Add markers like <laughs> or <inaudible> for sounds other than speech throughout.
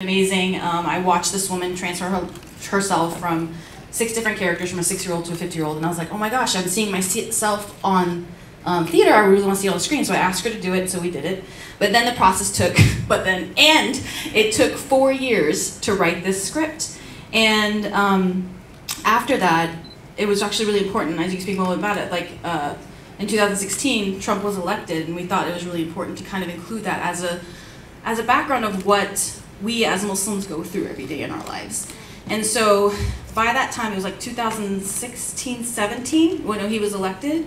amazing. Um, I watched this woman transfer her, herself from six different characters from a six-year-old to a 50-year-old, and I was like, oh my gosh, I'm seeing myself on um, theater. I really want to see it on the screen, so I asked her to do it, and so we did it. But then the process took, <laughs> but then, and it took four years to write this script. And um, after that, it was actually really important, as you speak more about it, like uh, in 2016, Trump was elected, and we thought it was really important to kind of include that as a, as a background of what we as Muslims go through every day in our lives. And so by that time, it was like 2016, 17 when he was elected,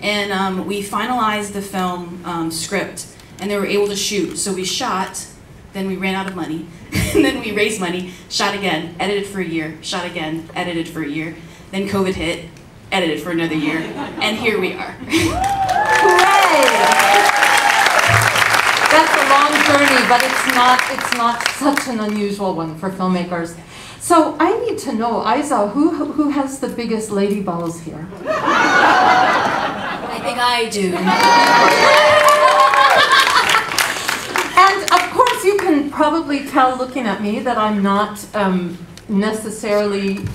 and um, we finalized the film um, script, and they were able to shoot. So we shot, then we ran out of money, <laughs> and then we raised money, shot again, edited for a year, shot again, edited for a year. Then COVID hit, edited for another year, and here we are. <laughs> Hooray! But it's not, it's not such an unusual one for filmmakers. So I need to know, Aizzah, who, who has the biggest lady balls here? I think I do. and of course you can probably tell looking at me that I'm not um, necessarily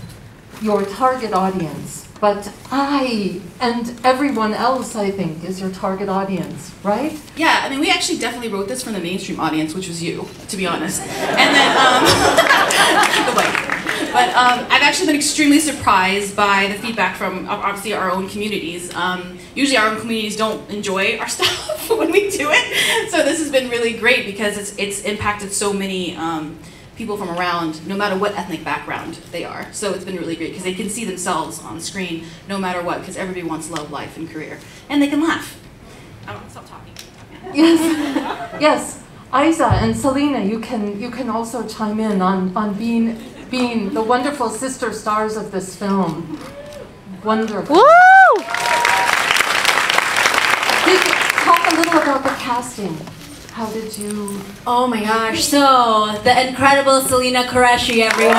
your target audience. But I and everyone else, I think, is your target audience, right? Yeah, I mean, we actually definitely wrote this for the mainstream audience, which was you, to be honest. And then, um. <laughs> But um, I've actually been extremely surprised by the feedback from obviously our own communities. Um, usually, our own communities don't enjoy our <laughs> stuff when we do it, so this has been really great because it's it's impacted so many. Um, people from around, no matter what ethnic background they are. So it's been really great because they can see themselves on screen no matter what, because everybody wants love, life, and career. And they can laugh. I don't stop talking. Yes, yes. Aizzah and Salena, you can you can also chime in on, on being being the wonderful sister stars of this film. Wonderful. Woo! Talk a little about the casting. How did you? Oh my gosh! So the incredible Salena Qureshi, everyone.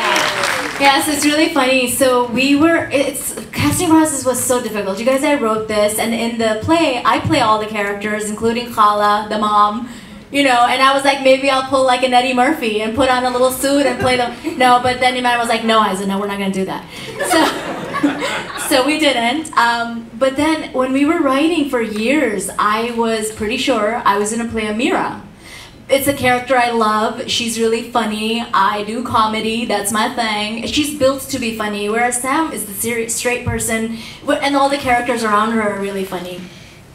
yeah. yeah, so it's really funny. So we were. It's casting process was so difficult. You guys, I wrote this, and in the play, I play all the characters, including Khala, the mom. You know, and I was like, maybe I'll pull like an Eddie Murphy and put on a little suit and play them. No, but then Iman was like, no, Aizzah, no, we're not gonna do that. So. <laughs> so we didn't. Um, but then when we were writing for years, I was pretty sure I was gonna play Ameera. It's a character I love. She's really funny. I do comedy. That's my thing. She's built to be funny, whereas Sam is the serious, straight person, and all the characters around her are really funny.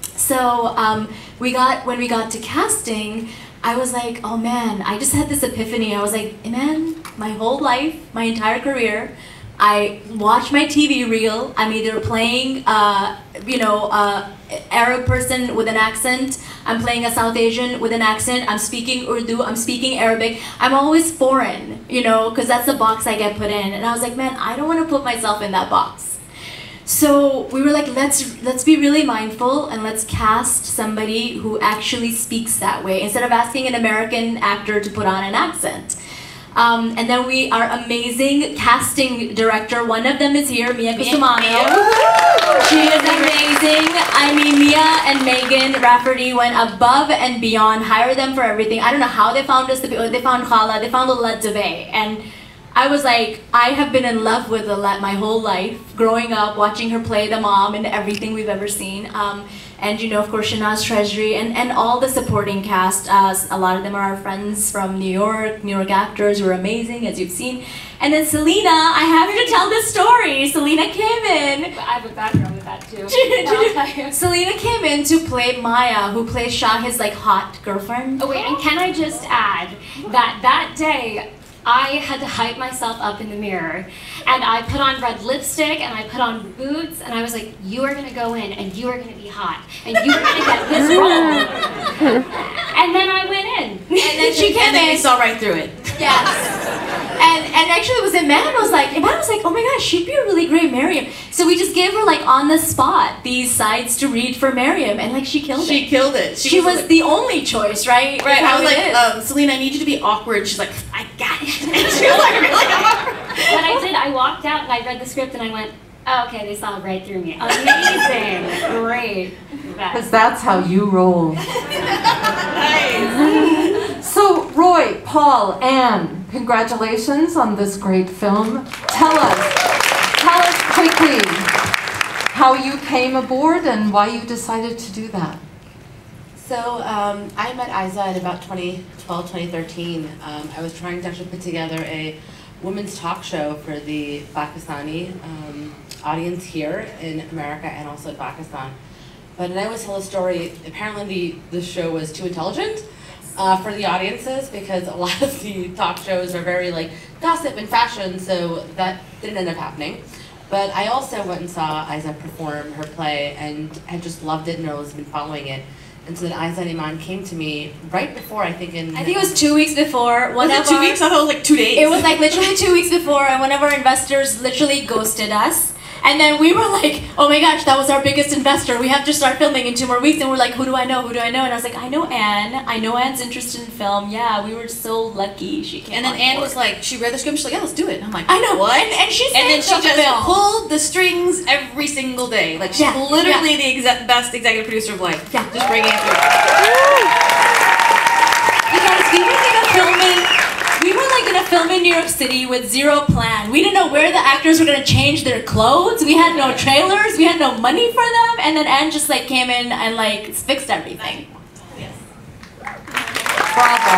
So um, we got when we got to casting, I was like, oh man, I just had this epiphany. I was like, man, my whole life, my entire career, I watch my TV reel. I'm either playing, uh, you know, uh, Arab person with an accent. I'm playing a South Asian with an accent. I'm speaking Urdu. I'm speaking Arabic. I'm always foreign, you know, because that's the box I get put in. And I was like, man, I don't want to put myself in that box. So we were like, let's let's be really mindful and let's cast somebody who actually speaks that way instead of asking an American actor to put on an accent. Um, and then we are amazing casting director. One of them is here, Mia Kusumano. She is amazing. I mean, Mia and Megan Rafferty went above and beyond, hired them for everything. I don't know how they found us. They found Khala, they found Lillete Dubey. And I was like, I have been in love with Lillete my whole life, growing up, watching her play the mom in everything we've ever seen. Um, and you know, of course, Shehnaz Treasury and, and all the supporting cast. Uh, a lot of them are our friends from New York, New York actors were amazing, as you've seen. And then Salena, I have you to tell this story. Salena came in. I have a background with that too. <laughs> Salena came in to play Maya, who plays Shahid's like hot girlfriend. Oh wait, and can I just add that that day I had to hype myself up in the mirror. And I put on red lipstick and I put on boots and I was like, you are gonna go in and you are gonna be hot and you are gonna get this <laughs> role. and then I went in. And then <laughs> she came and then in. we saw right through it. Yes. And, and actually it was Iman was like, Iman was like, oh my gosh, she'd be a really great Maryam. So we just gave her like on the spot these sides to read for Maryam and like she killed she it. She killed it. She, was, like, the only choice, right? Right, I was How like, is. um, Salena, I need you to be awkward. She's like, I got it. <laughs> And she was like, really awkward. What I did, I walked out and I read the script and I went, oh, okay, they saw right through me. Amazing. Great. Because that's how you roll. <laughs> So, Roy, Paul, Ann, congratulations on this great film. Tell us, tell us quickly how you came aboard and why you decided to do that. So um, I met Aizzah in about 2012, 2013. Um, I was trying to actually put together a women's talk show for the Pakistani um, audience here in America and also in Pakistan. But I always tell a story. Apparently, the, the show was too intelligent uh, for the audiences because a <laughs> lot of the talk shows are very like gossip and fashion, so that didn't end up happening. But I also went and saw Aizzah perform her play and had just loved it and always been following it. And so then Aizzah Iman came to me right before, I think in... I think it was two weeks before. One Was it two our- weeks? I thought it was like two days. It was like literally two weeks before, and one of our investors literally ghosted us. And then we were like, oh my gosh, that was our biggest investor. We have to start filming in two more weeks. And we're like, who do I know? Who do I know? And I was like, I know Ann. I know Ann's interested in film. Yeah, we were so lucky she came. And then Ann was like, she read the script. She's like, yeah, let's do it. And I'm like, I know what? And, and she And then she the just film. pulled the strings every single day. Like she's Yeah, literally the exe- best executive producer of life. Yeah. Just bringing it through. Like gonna in New York City with zero plan. We didn't know where the actors were gonna change their clothes. We had no trailers. We had no money for them. And then Ann just like came in and like fixed everything. Yes. Bravo.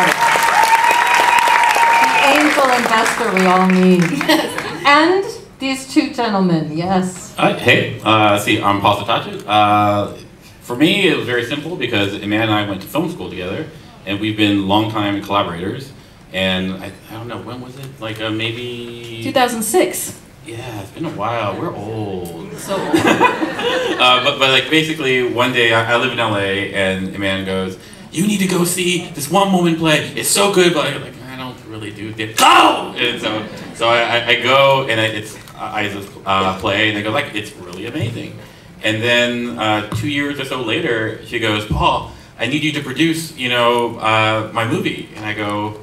The angel investor we all need. <laughs> And these two gentlemen, yes. Uh, hey, uh, see, I'm Paul Satachi. Uh, for me, it was very simple because Amanda and I went to film school together, and we've been longtime collaborators. And I, I don't know, when was it? Like uh, maybe. 2006. Yeah, it's been a while. We're old. So <laughs> Uh, but, but like basically, one day I, I live in LA, and Iman goes, "You need to go see this one woman play. It's so good." But I'm like, I don't really do this. Go! And so, so I, I, I go, and I, it's Aizzah's uh, play, and they go like, "It's really amazing." And then uh, two years or so later, she goes, "Paul, I need you to produce, you know, uh, my movie." And I go,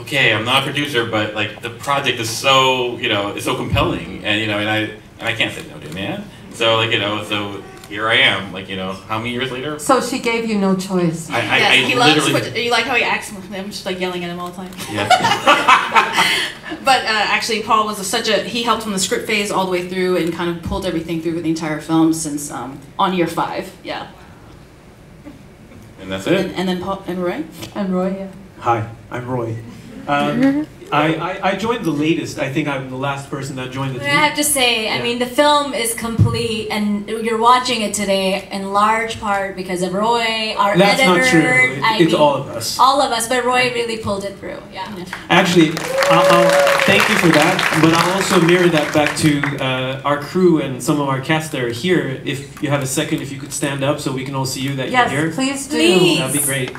okay, I'm not a producer, but like the project is so, you know, it's so compelling, and you know, and I and I can't say no to it, man. So like you know, so here I am, like you know, how many years later? So she gave you no choice. I, I, yes, I he loves. What, you like how he acts? I'm just like yelling at him all the time. yeah. <laughs> But uh, actually, Paul was a, such a he helped from the script phase all the way through and kind of pulled everything through with the entire film since um, on year five. Yeah. and that's And, it. and then Paul and Roy. And Roy, yeah. Hi, I'm Roy. Um, I, I, I joined the latest. I think I'm the last person that joined the I have to say, I mean, the film is complete, and you're watching it today in large part because of Roy, our That's editor. not true. It- it's mean, all of us. all of us, but Roy really pulled it through. Yeah. Actually, I'll, I'll thank you for that, but I'll also mirror that back to uh, our crew and some of our cast that are here. If you have a second, if you could stand up so we can all see you that Yes, you're here, Yes, please do. Please. that'd be great.